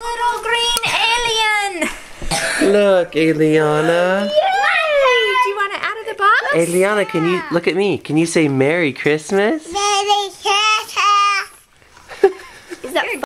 Little green alien. Look, Aliannah. Yay! Do you want it out of the box? Aliannah, can you look at me? Can you say Merry Christmas? Merry Christmas. Is that